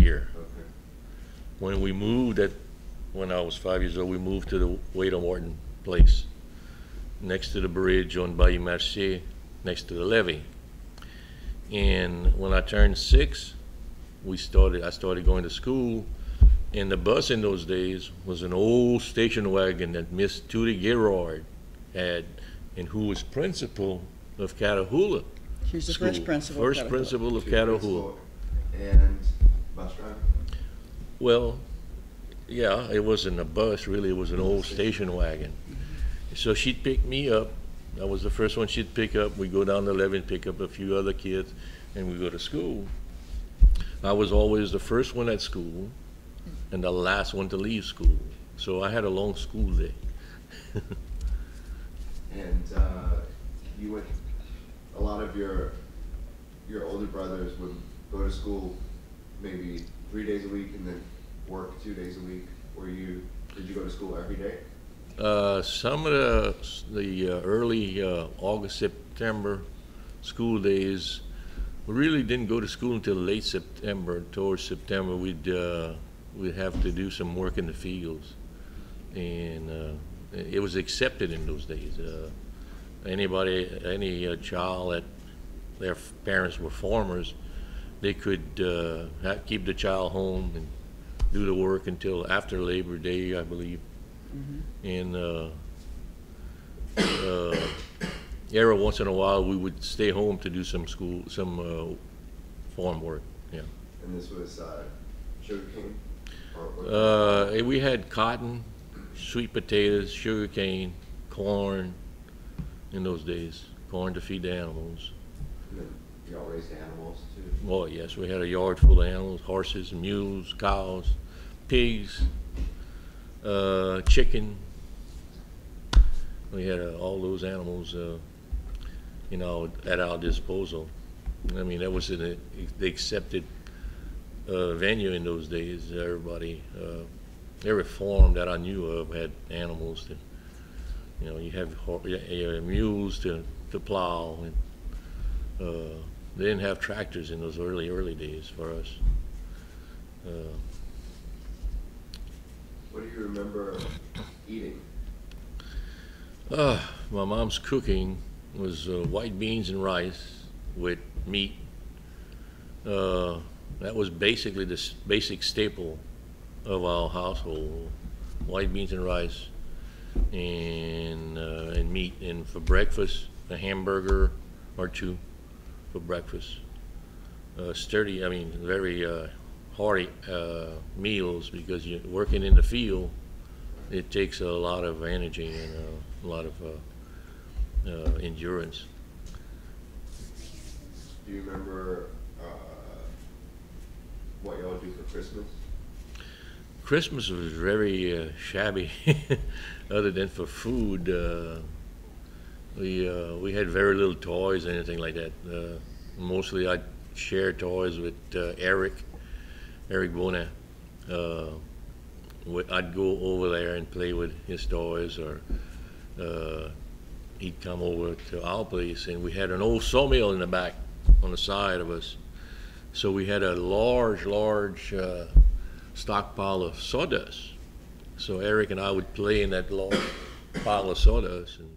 here. Okay. When we moved at, when I was five years old, we moved to the Wade and Morton place, next to the bridge on Bayou Marché, next to the levee. And when I turned six, we started, I started going to school, and the bus in those days was an old station wagon that Miss Tootie Gerard had, and who was principal of Catahoula She's the first School. principal. of First Catahoula. principal of Catahoula. principal And bus driver? Well, yeah, it wasn't a bus, really, it was an old station wagon. So she'd pick me up, I was the first one she'd pick up, we'd go down the levee and pick up a few other kids, and we'd go to school. I was always the first one at school, and the last one to leave school, so I had a long school day. And uh, you went, a lot of your, your older brothers would go to school maybe three days a week and then work two days a week. Were you, did you go to school every day? Uh, some of the, the uh, early uh, August, September school days, we really didn't go to school until late September. Towards September, we'd, uh, we'd have to do some work in the fields. And uh, it was accepted in those days. Uh, Anybody, any child that their parents were farmers, they could uh, ha- keep the child home and do the work until after Labor Day, I believe. And uh, uh, every once in a while, we would stay home to do some school, some uh, farm work, yeah. And this was uh, sugarcane? Or- or- Uh, we had cotton, sweet potatoes, sugar cane, corn in those days, corn to feed the animals. Raised animals too? Well, yes, we had a yard full of animals, horses, mules, cows, pigs, uh, chicken. We had uh, all those animals, uh, you know, at our disposal. I mean, that was an, the accepted uh, venue in those days. Everybody, uh, every farm that I knew of had animals. To, you know, you have yeah, yeah, mules to, to plow, and uh, they didn't have tractors in those early, early days for us. Uh, What do you remember eating? Uh, my mom's cooking was uh, white beans and rice with meat. Uh, that was basically the s- basic staple of our household: white beans and rice, and uh, and meat. And for breakfast, a hamburger or two for breakfast. Uh, sturdy, I mean, very uh, hearty uh, meals because you're working in the field. It takes a lot of energy and a lot of uh, uh, endurance. Do you remember uh, what y'all do for Christmas? Christmas was very uh, shabby, other than for food. We uh, we had very little toys, anything like that. Uh, mostly, I'd share toys with uh, Eric, Eric Bona. Uh, I'd go over there and play with his toys, or uh, he'd come over to our place, and we had an old sawmill in the back on the side of us. So we had a large, large uh, stockpile of sawdust. So Eric and I would play in that large pile of sawdust, and